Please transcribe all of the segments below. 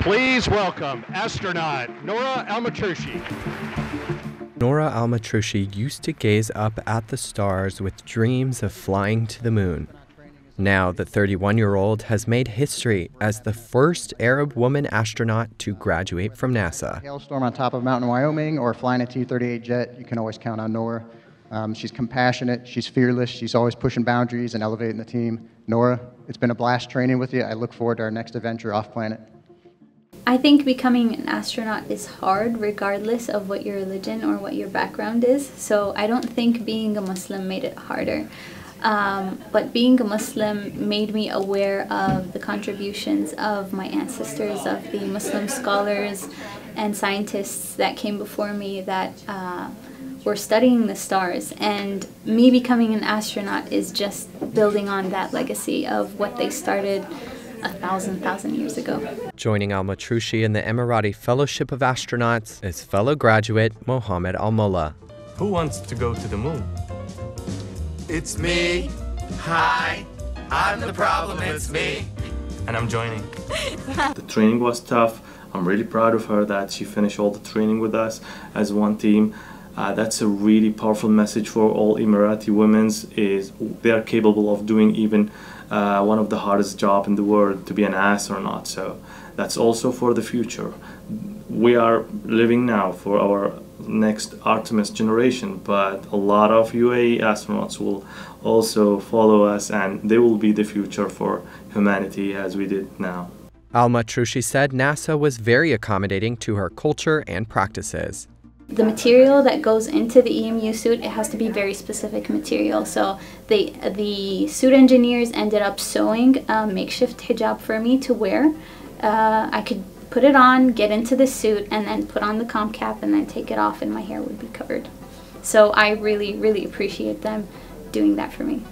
Please welcome astronaut Nora Almatrooshi. Nora Almatrooshi used to gaze up at the stars with dreams of flying to the moon. Now, the 31 year old has made history as the first Arab woman astronaut to graduate from NASA. Hailstorm on top of a mountain in Wyoming or flying a T 38 jet, you can always count on Nora. Um, she's compassionate, she's fearless, she's always pushing boundaries and elevating the team. Nora, it's been a blast training with you. I look forward to our next adventure off planet. I think becoming an astronaut is hard regardless of what your religion or what your background is. So I don't think being a Muslim made it harder. Um, but being a Muslim made me aware of the contributions of my ancestors, of the Muslim scholars and scientists that came before me that uh, were studying the stars. And me becoming an astronaut is just building on that legacy of what they started a thousand thousand years ago. Joining AlMatrooshi in the Emirati Fellowship of Astronauts is fellow graduate Mohammed AlMulla. Who wants to go to the moon? It's me. Hi. I'm the problem, it's me. And I'm joining. the training was tough. I'm really proud of her that she finished all the training with us as one team. Uh, that's a really powerful message for all Emirati women is they are capable of doing even uh, one of the hardest job in the world to be an astronaut so that's also for the future. We are living now for our next Artemis generation but a lot of UAE astronauts will also follow us and they will be the future for humanity as we did now. AlMatrooshi said NASA was very accommodating to her culture and practices the material that goes into the EMU suit, it has to be very specific material. So the, the suit engineers ended up sewing a makeshift hijab for me to wear. Uh, I could put it on, get into the suit, and then put on the comm cap and then take it off and my hair would be covered. So I really, really appreciate them doing that for me.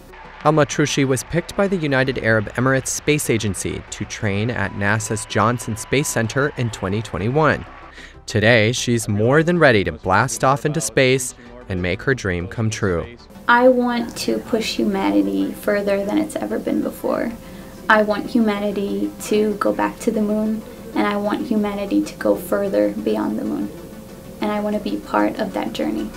AlMatrooshi was picked by the United Arab Emirates Space Agency to train at NASA's Johnson Space Center in 2021. Today, she's more than ready to blast off into space and make her dream come true. I want to push humanity further than it's ever been before. I want humanity to go back to the moon, and I want humanity to go further beyond the moon. And I want to be part of that journey.